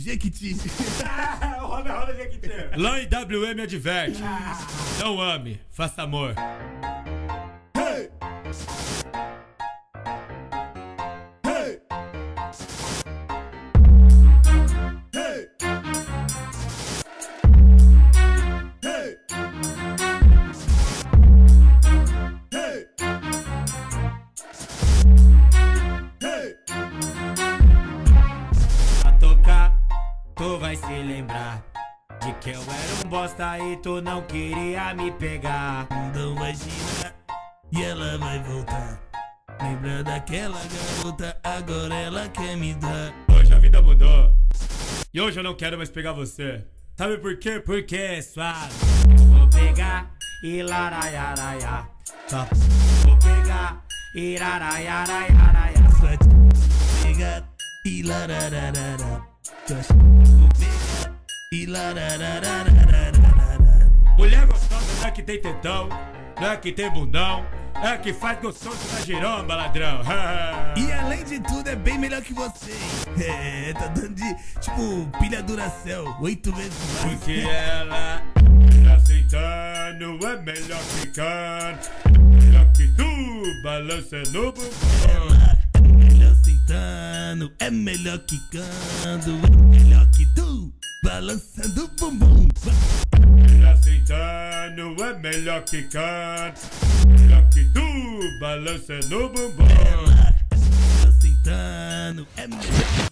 Jequiti. roda, roda, Jequiti. Lá em WM adverte. Não ame, faça amor. Vai se lembrar de que eu era um bosta e tu não queria me pegar. Vai girar e ela vai voltar. Lembra daquela garota, agora ela quer me dar. Hoje a vida mudou. E hoje eu não quero mais pegar você. Sabe por quê? Porque é suave. Vou pegar e laraiaraia. Só vou pegar e laraiaraiaraia. Só te pegar e larararara. Mulher gostosa não é que tem tetão, não é que tem bundão, é que faz gostoso na giromba, ladrão. E além de tudo, é bem melhor que você. É, tá dando de, tipo, pilha Duracell, oito vezes mais. Porque ela tá sentando, é melhor ficando. É melhor que tu, balançando o bumbum. Ela é melhor é melhor quicando, é melhor que tu, balançando o bumbum. Tá sentando, é melhor que canta. Melhor que tu, balançando o bumbum. É melhor sentando, é melhor